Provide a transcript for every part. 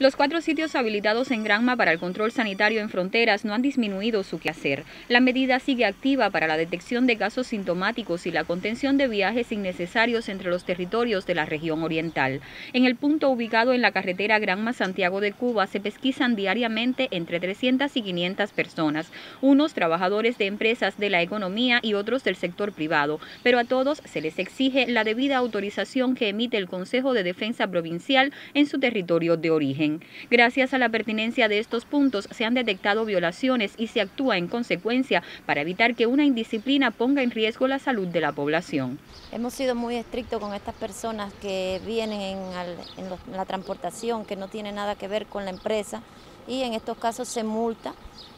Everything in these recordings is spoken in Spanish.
Los cuatro sitios habilitados en Granma para el control sanitario en fronteras no han disminuido su quehacer. La medida sigue activa para la detección de casos sintomáticos y la contención de viajes innecesarios entre los territorios de la región oriental. En el punto ubicado en la carretera Granma-Santiago de Cuba se pesquisan diariamente entre 300 y 500 personas, unos trabajadores de empresas de la economía y otros del sector privado, pero a todos se les exige la debida autorización que emite el Consejo de Defensa Provincial en su territorio de origen. Gracias a la pertinencia de estos puntos se han detectado violaciones y se actúa en consecuencia para evitar que una indisciplina ponga en riesgo la salud de la población. Hemos sido muy estrictos con estas personas que vienen en, la transportación, que no tiene nada que ver con la empresa y en estos casos se multa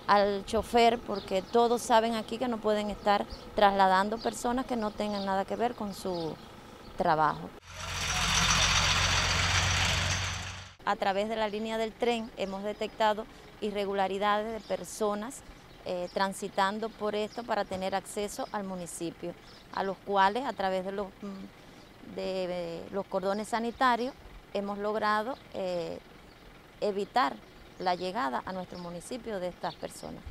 al chofer porque todos saben aquí que no pueden estar trasladando personas que no tengan nada que ver con su trabajo. A través de la línea del tren hemos detectado irregularidades de personas eh, transitando por esto para tener acceso al municipio, a los cuales a través de los, mm, cordones sanitarios hemos logrado eh, evitar la llegada a nuestro municipio de estas personas.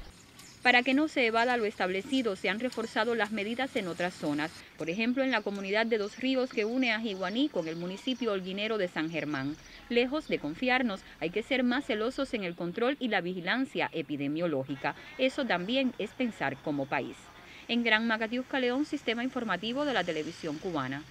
Para que no se evada lo establecido, se han reforzado las medidas en otras zonas, por ejemplo en la comunidad de Dos Ríos que une a Jiguaní con el municipio holguinero de San Germán. Lejos de confiarnos, hay que ser más celosos en el control y la vigilancia epidemiológica. Eso también es pensar como país. En Gran Macatiusca León, Sistema Informativo de la Televisión Cubana.